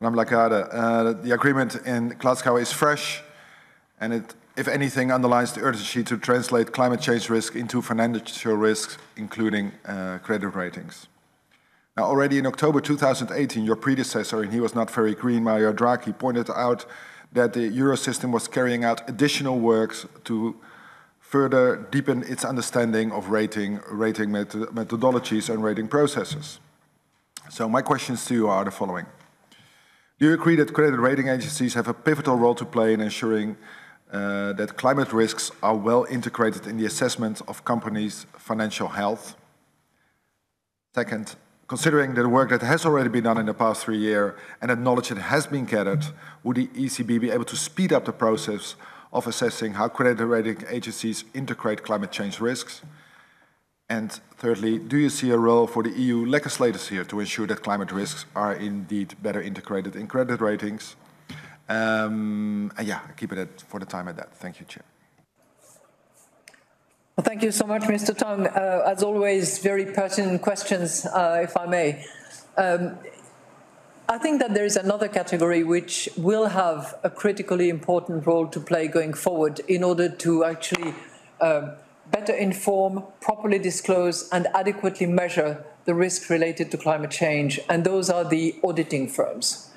Lagarde, uh, the agreement in Glasgow is fresh, and it, if anything, underlines the urgency to translate climate change risk into financial risks, including uh, credit ratings. Now, already in October 2018, your predecessor, and he was not very green, Mario Draghi, pointed out that the Eurosystem was carrying out additional works to further deepen its understanding of rating, rating methodologies and rating processes. So my questions to you are the following. Do you agree that credit rating agencies have a pivotal role to play in ensuring uh, that climate risks are well integrated in the assessment of companies' financial health? Second, considering the work that has already been done in the past three years and the knowledge that has been gathered, would the ECB be able to speed up the process of assessing how credit rating agencies integrate climate change risks? And thirdly, do you see a role for the EU legislators here to ensure that climate risks are indeed better integrated in credit ratings? Um, and yeah, keep it at, for the time at that. Thank you, Chair. Well, thank you so much, Mr. Tang. Uh, as always, very pertinent questions, uh, if I may. Um, I think that there is another category which will have a critically important role to play going forward in order to actually um, better inform, properly disclose, and adequately measure the risk related to climate change, and those are the auditing firms.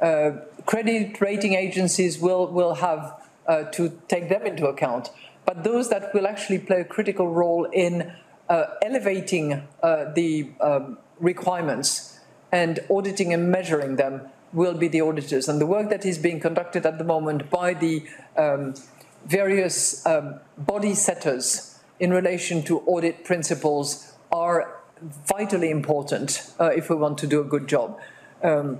Uh, credit rating agencies will, will have uh, to take them into account, but those that will actually play a critical role in uh, elevating uh, the um, requirements and auditing and measuring them will be the auditors. And the work that is being conducted at the moment by the um, various um, body setters in relation to audit principles are vitally important uh, if we want to do a good job. Um,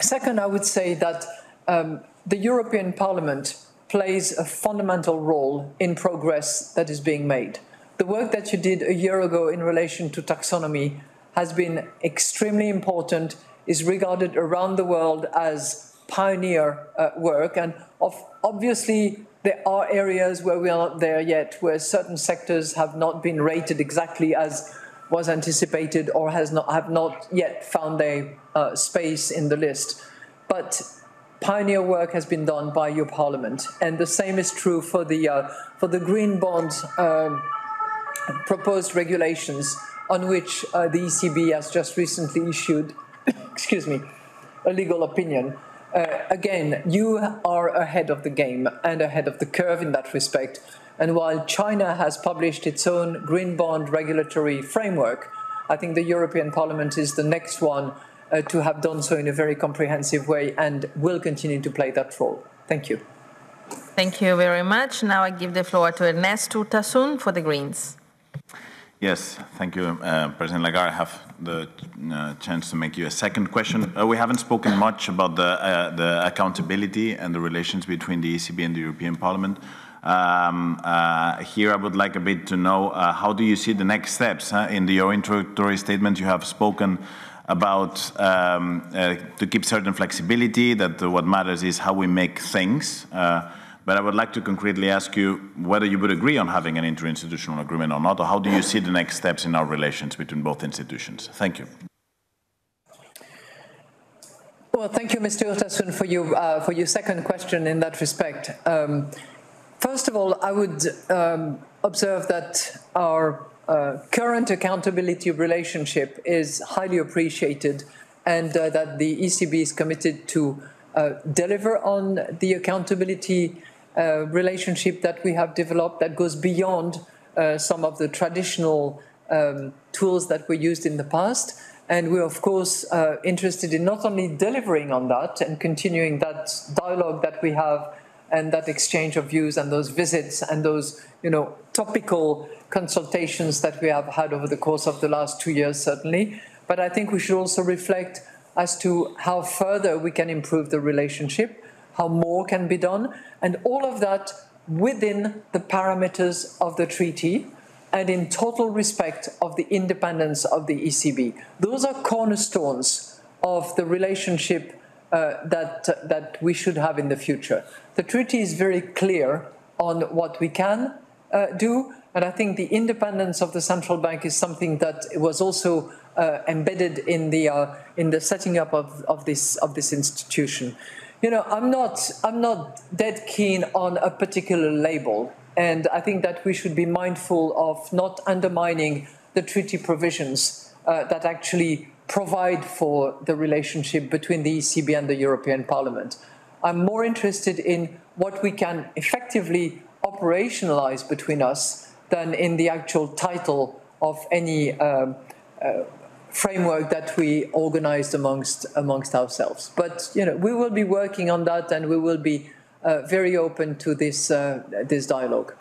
second, I would say that um, the European Parliament plays a fundamental role in progress that is being made. The work that you did a year ago in relation to taxonomy has been extremely important, is regarded around the world as pioneer uh, work, and of, obviously there are areas where we are not there yet, where certain sectors have not been rated exactly as was anticipated or has not, have not yet found a uh, space in the list. But pioneer work has been done by your parliament, and the same is true for the, uh, for the green bond um, proposed regulations on which uh, the ECB has just recently issued, excuse me, a legal opinion uh, again, you are ahead of the game and ahead of the curve in that respect. And while China has published its own green bond regulatory framework, I think the European Parliament is the next one uh, to have done so in a very comprehensive way and will continue to play that role. Thank you. Thank you very much. Now I give the floor to Ernest Urtasun for the Greens. Yes, thank you, uh, President Lagarde. I have the uh, chance to make you a second question. Uh, we haven't spoken much about the, uh, the accountability and the relations between the ECB and the European Parliament. Um, uh, here I would like a bit to know uh, how do you see the next steps? In the, your introductory statement you have spoken about um, to keep certain flexibility, that what matters is how we make things. But I would like to concretely ask you whether you would agree on having an interinstitutional agreement or not, or how do you see the next steps in our relations between both institutions? Thank you. Well, thank you, Mr. Urtasun, for, you, uh, for your second question in that respect. Um, first of all, I would um, observe that our uh, current accountability relationship is highly appreciated and uh, that the ECB is committed to uh, deliver on the accountability relationship that we have developed that goes beyond uh, some of the traditional um, tools that were used in the past. And we're, of course, uh, interested in not only delivering on that and continuing that dialogue that we have and that exchange of views and those visits and those, you know, topical consultations that we have had over the course of the last two years, certainly. But I think we should also reflect as to how further we can improve the relationship how more can be done, and all of that within the parameters of the treaty and in total respect of the independence of the ECB. Those are cornerstones of the relationship uh, that, uh, that we should have in the future. The treaty is very clear on what we can uh, do, and I think the independence of the central bank is something that was also uh, embedded in the uh, in the setting up of, of this of this institution. You know, I'm not I'm not dead keen on a particular label, and I think that we should be mindful of not undermining the treaty provisions uh, that actually provide for the relationship between the ECB and the European Parliament. I'm more interested in what we can effectively operationalize between us than in the actual title of any um, uh, framework that we organized amongst amongst ourselves. But you know, we will be working on that, and we will be uh, very open to this uh, this dialogue.